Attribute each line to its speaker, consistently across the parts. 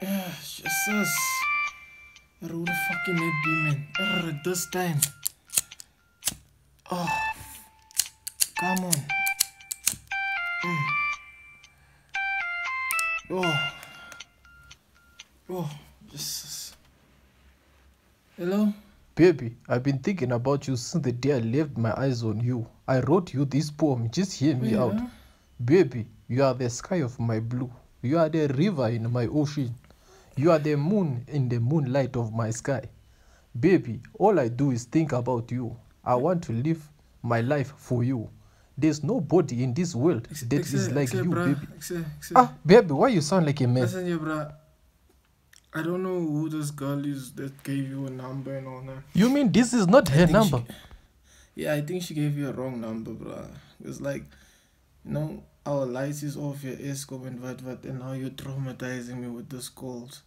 Speaker 1: Yeah, Jesus. De fucking net be, man? Err, this time. Oh. Come on. Mm. Oh. Oh, Jesus. Hello?
Speaker 2: Baby, I've been thinking about you since the day I left my eyes on you. I wrote you this poem. Just hear me
Speaker 1: Yeah.
Speaker 2: out. Baby, you are the sky of my blue. You are the river in my ocean. You are the moon in the moonlight of my sky. Baby, all I do is think about you. I want to live my life for you. There's nobody in this world
Speaker 1: Ex-
Speaker 2: that is like you, baby. Ah, baby, why you sound like a man?
Speaker 1: Listen bruh. I don't know who this girl is that gave you a number and all that.
Speaker 2: You mean this is not her number?
Speaker 1: she- Yeah, I think she gave you a wrong number, bruh. It's like, you know, our lights is off, your Eskom and what, what, and now you're traumatizing me with this calls.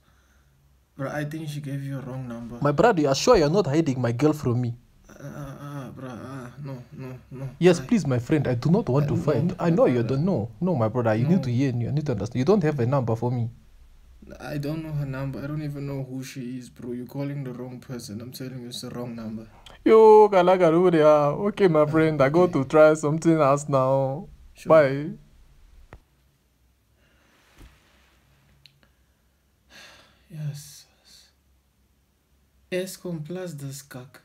Speaker 1: Bruh, I think she gave you a wrong number.
Speaker 2: My brother, you are sure you're not hiding my girl from me?
Speaker 1: Ah, ah, ah, bruh, ah, no, no, no.
Speaker 2: Yes,
Speaker 1: I-
Speaker 2: please, my friend. I do not want to
Speaker 1: Uh,
Speaker 2: fight.
Speaker 1: no,
Speaker 2: I know you don't know. No, my brother. You need to
Speaker 1: No.
Speaker 2: hear. You need to understand. You don't have a number for me.
Speaker 1: I don't know her number. I don't even know who she is, bro. You're calling the wrong person. I'm telling you, it's the wrong number.
Speaker 2: Yo, Kalagarudia. Okay, my friend. I go to try something else now.
Speaker 1: Sure.
Speaker 2: Bye.
Speaker 1: Yes. Esco îmi plas de scac.